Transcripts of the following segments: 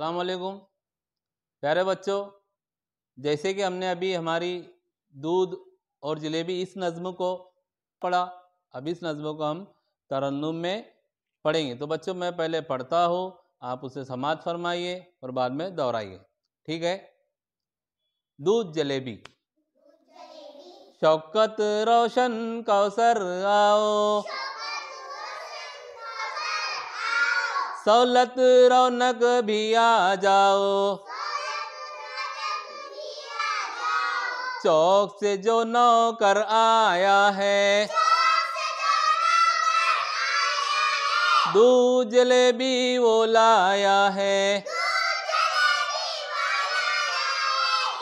अस्सलाम प्यारे बच्चों, जैसे कि हमने अभी हमारी दूध और जलेबी इस नज़म को पढ़ा, अब इस नज़म को हम तरन्नुम में पढ़ेंगे। तो बच्चों, मैं पहले पढ़ता हूँ, आप उसे समाज फरमाइए और बाद में दोहराइए। ठीक है? दूध, जलेबी। शौकत रोशन, कौसर आओ। सहूलत रौनक भी आ जाओ। चौक से जो नौकर आया है दूध जलेबी वो लाया है।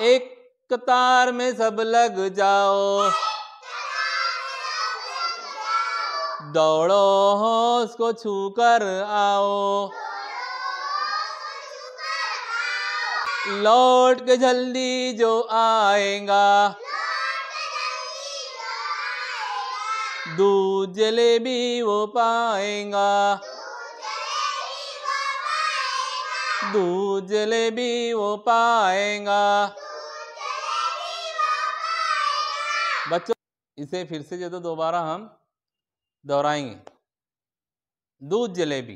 एक कतार में सब लग जाओ। दौड़ो होश को छू कर आओ। लौट के जल्दी जो आएगा, दूध जलेबी वो पाएगा। दूध जलेबी वो पाएगा। बच्चों, इसे फिर से जो तो दोबारा हम दोहराएँगे। दूध जलेबी।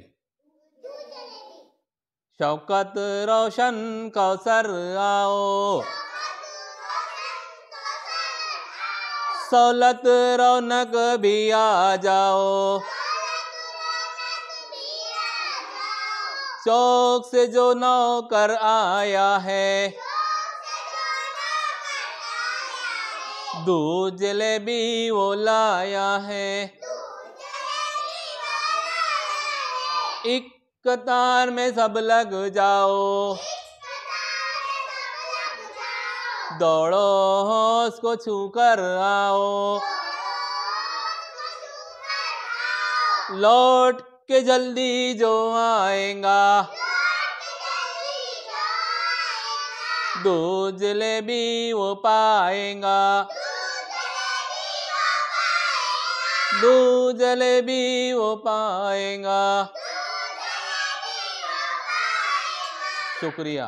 शौकत रोशन कौसर आओ। सौलत रौनक भी आ जाओ। चौक से जो नौकर आया है। दूध जलेबी वो लाया है। एक कतार में सब लग जाओ। दौड़ो, होश को छू कर आओ। लौट के जल्दी जो आएगा। दूध जलेबी वो पाएगा। दूध जलेबी वो पाएगा। शुक्रिया।